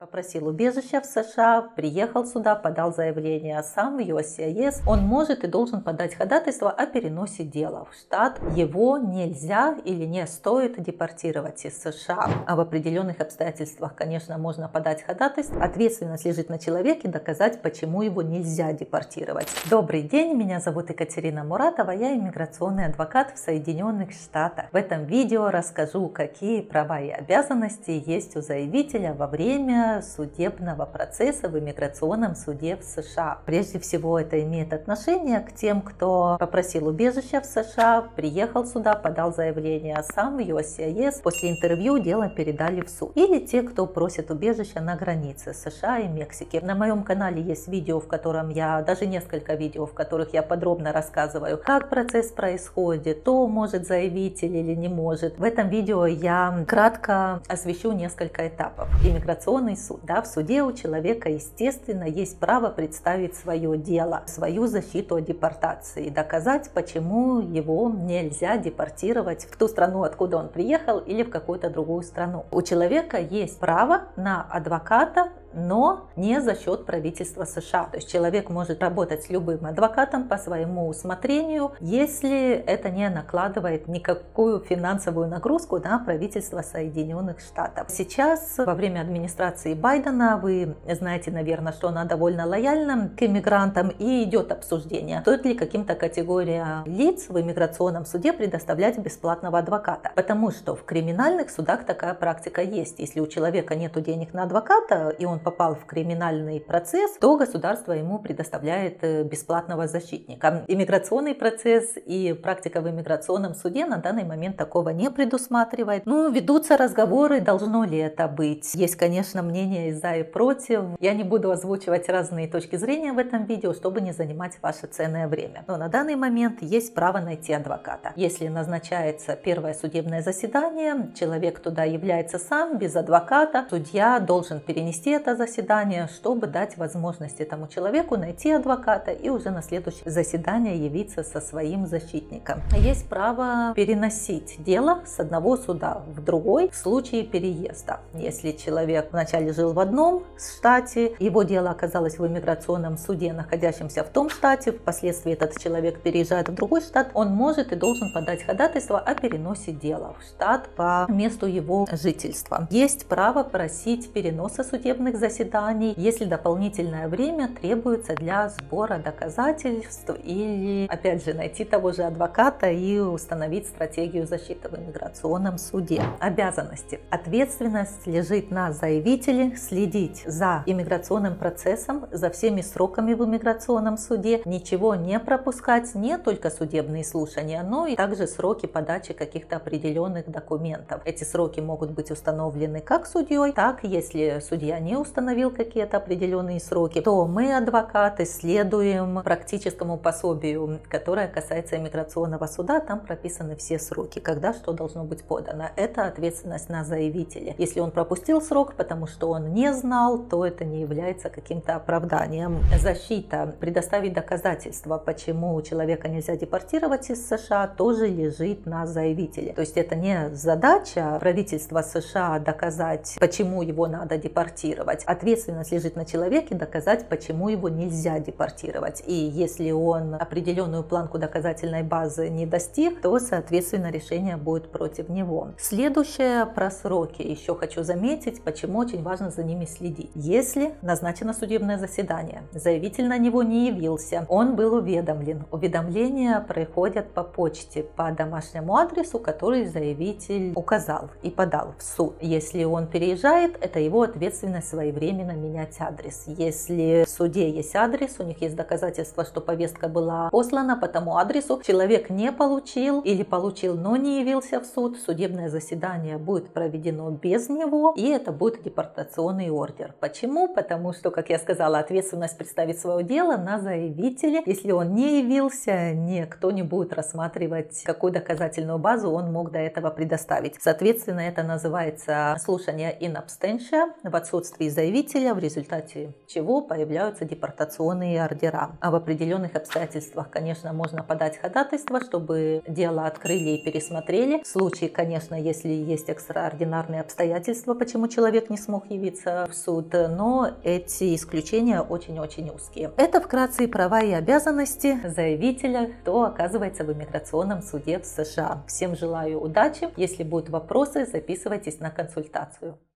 Попросил убежища в США, приехал сюда, подал заявление а сам в USCIS. Он может и должен подать ходатайство о переносе дела в штат. Его нельзя или не стоит депортировать из США. А в определенных обстоятельствах, конечно, можно подать ходатайство. Ответственность лежит на человеке доказать, почему его нельзя депортировать. Добрый день, меня зовут Екатерина Муратова, я иммиграционный адвокат в Соединенных Штатах. В этом видео расскажу, какие права и обязанности есть у заявителя во время судебного процесса в иммиграционном суде в США. Прежде всего это имеет отношение к тем, кто попросил убежища в США, приехал сюда, подал заявление а сам в USCIS, после интервью дело передали в суд. Или те, кто просит убежища на границе США и Мексики. На моем канале есть видео, в котором я, даже несколько видео, в которых я подробно рассказываю, как процесс происходит, то может заявитель или не может. В этом видео я кратко освещу несколько этапов. Иммиграционный суд. Да, в суде у человека, естественно, есть право представить свое дело, свою защиту от депортации, доказать, почему его нельзя депортировать в ту страну, откуда он приехал, или в какую-то другую страну. У человека есть право на адвоката но не за счет правительства США. То есть человек может работать с любым адвокатом по своему усмотрению, если это не накладывает никакую финансовую нагрузку на правительство Соединенных Штатов. Сейчас, во время администрации Байдена, вы знаете, наверное, что она довольно лояльна к иммигрантам и идет обсуждение, стоит ли каким-то категориям лиц в иммиграционном суде предоставлять бесплатного адвоката. Потому что в криминальных судах такая практика есть. Если у человека нет денег на адвоката, и он попал в криминальный процесс, то государство ему предоставляет э, бесплатного защитника. Иммиграционный процесс и практика в иммиграционном суде на данный момент такого не предусматривает. Ну, ведутся разговоры, должно ли это быть. Есть, конечно, мнения и за, и против. Я не буду озвучивать разные точки зрения в этом видео, чтобы не занимать ваше ценное время. Но на данный момент есть право найти адвоката. Если назначается первое судебное заседание, человек туда является сам, без адвоката, судья должен перенести это заседание, чтобы дать возможность этому человеку найти адвоката и уже на следующее заседание явиться со своим защитником. Есть право переносить дело с одного суда в другой в случае переезда. Если человек вначале жил в одном штате, его дело оказалось в иммиграционном суде, находящемся в том штате, впоследствии этот человек переезжает в другой штат, он может и должен подать ходатайство о переносе дела в штат по месту его жительства. Есть право просить переноса судебных заседаний если дополнительное время требуется для сбора доказательств или, опять же, найти того же адвоката и установить стратегию защиты в иммиграционном суде. Обязанности. Ответственность лежит на заявителе следить за иммиграционным процессом, за всеми сроками в иммиграционном суде, ничего не пропускать, не только судебные слушания, но и также сроки подачи каких-то определенных документов. Эти сроки могут быть установлены как судьей, так, если судья не установил, установил какие-то определенные сроки, то мы, адвокаты, следуем практическому пособию, которое касается иммиграционного суда. Там прописаны все сроки, когда что должно быть подано. Это ответственность на заявителя. Если он пропустил срок, потому что он не знал, то это не является каким-то оправданием. Защита, предоставить доказательства, почему человека нельзя депортировать из США, тоже лежит на заявителе. То есть это не задача правительства США доказать, почему его надо депортировать, ответственность лежит на человеке доказать, почему его нельзя депортировать. И если он определенную планку доказательной базы не достиг, то, соответственно, решение будет против него. Следующее про сроки. Еще хочу заметить, почему очень важно за ними следить. Если назначено судебное заседание, заявитель на него не явился, он был уведомлен. Уведомления проходят по почте, по домашнему адресу, который заявитель указал и подал в суд. Если он переезжает, это его ответственность своевременно своевременно менять адрес. Если в суде есть адрес, у них есть доказательства, что повестка была послана по тому адресу, человек не получил или получил, но не явился в суд, судебное заседание будет проведено без него, и это будет депортационный ордер. Почему? Потому что, как я сказала, ответственность представить свое дело на заявителя. Если он не явился, никто не будет рассматривать, какую доказательную базу он мог до этого предоставить. Соответственно, это называется слушание in absentia в отсутствии заявителя, в результате чего появляются депортационные ордера. А в определенных обстоятельствах, конечно, можно подать ходатайство, чтобы дело открыли и пересмотрели. В случае, конечно, если есть экстраординарные обстоятельства, почему человек не смог явиться в суд, но эти исключения очень-очень узкие. Это вкратце права и обязанности заявителя, кто оказывается в иммиграционном суде в США. Всем желаю удачи. Если будут вопросы, записывайтесь на консультацию.